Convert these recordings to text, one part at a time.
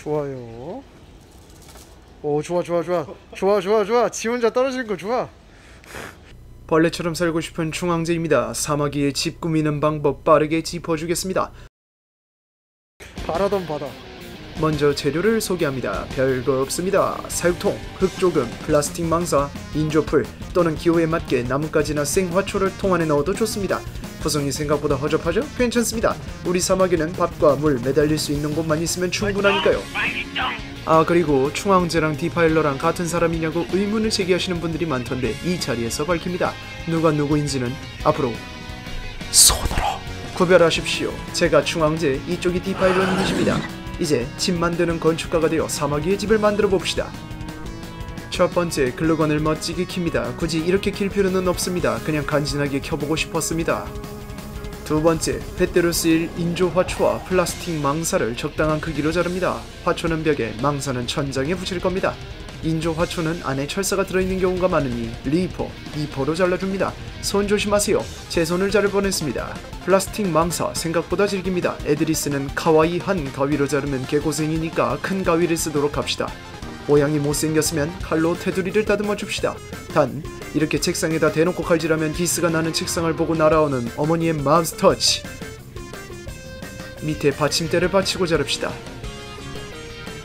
좋아요. 오 좋아 좋아 좋아 좋아 좋아 좋아 지 혼자 떨어지는 거 좋아. 벌레처럼 살고 싶은 충황제입니다. 사마귀의 집 꾸미는 방법 빠르게 짚어주겠습니다. 바라던 바다. 먼저 재료를 소개합니다. 별거 없습니다. 사육통, 흙조금, 플라스틱 망사, 인조풀 또는 기호에 맞게 나뭇가지나 생화초를 통 안에 넣어도 좋습니다. 구성이 생각보다 허접하죠? 괜찮습니다. 우리 사마귀는 밥과 물 매달릴 수 있는 곳만 있으면 충분하니까요. 아 그리고 충황제랑 디파일러랑 같은 사람이냐고 의문을 제기하시는 분들이 많던데 이 자리에서 밝힙니다. 누가 누구인지는 앞으로 손으로 구별하십시오. 제가 충황제 이쪽이 디파일러님이십니다. 이제 집 만드는 건축가가 되어 사마귀의 집을 만들어 봅시다. 첫 번째 글루건을 멋지게 킵니다. 굳이 이렇게 킬 필요는 없습니다. 그냥 간지나게 켜보고 싶었습니다. 두 번째, 쓰일 인조 화초와 플라스틱 망사를 적당한 크기로 자릅니다. 화초는 벽에, 망사는 천장에 붙일 겁니다. 인조 화초는 안에 철사가 들어있는 경우가 많으니 니퍼, 니퍼로 잘라줍니다. 손 조심하세요. 제 손을 자를 뻔했습니다. 플라스틱 망사 생각보다 질깁니다. 애들이 쓰는 카와이한 가위로 자르면 개고생이니까 큰 가위를 쓰도록 합시다. 모양이 못생겼으면 칼로 테두리를 다듬어 줍시다. 단 이렇게 책상에다 대놓고 칼질하면 기스가 나는 책상을 보고 날아오는 어머니의 마우스 터치. 밑에 받침대를 받치고 자릅시다.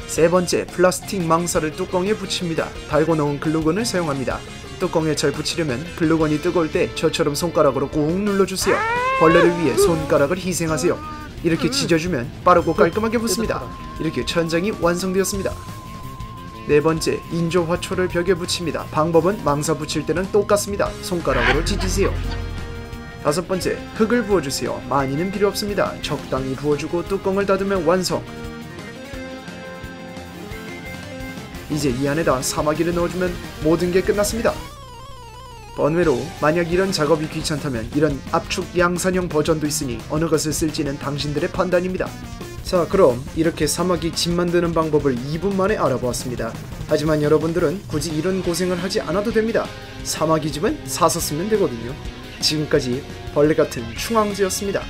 세 번째, 플라스틱 망사를 뚜껑에 붙입니다. 달고 넣은 글루건을 사용합니다. 뚜껑에 잘 붙이려면 글루건이 뜨거울 때 저처럼 손가락으로 꾹 눌러주세요. 벌레를 위해 손가락을 희생하세요. 이렇게 지져주면 빠르고 깔끔하게 붙습니다. 이렇게 천장이 완성되었습니다. 네 번째, 인조 화초를 벽에 붙입니다. 방법은 망사 붙일 때는 똑같습니다. 손가락으로 찢으세요. 다섯 번째, 흙을 부어주세요. 많이는 필요 없습니다. 적당히 부어주고 뚜껑을 닫으면 완성. 이제 이 안에다 사마귀를 넣어주면 모든 게 끝났습니다. 번외로 만약 이런 작업이 귀찮다면 이런 압축 양산형 버전도 있으니 어느 것을 쓸지는 당신들의 판단입니다. 자 그럼 이렇게 사마귀 집 만드는 방법을 2분 만에 알아보았습니다. 하지만 여러분들은 굳이 이런 고생을 하지 않아도 됩니다. 사마귀 집은 사서 쓰면 되거든요. 지금까지 벌레 같은 충황제였습니다.